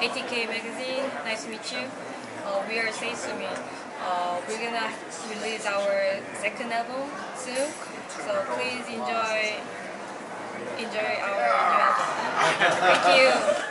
ATK Magazine. Nice to meet you. Uh, we are Say Sue Me. Sumi. Uh, we're gonna release our second album soon, so please enjoy enjoy our new album. Thank you.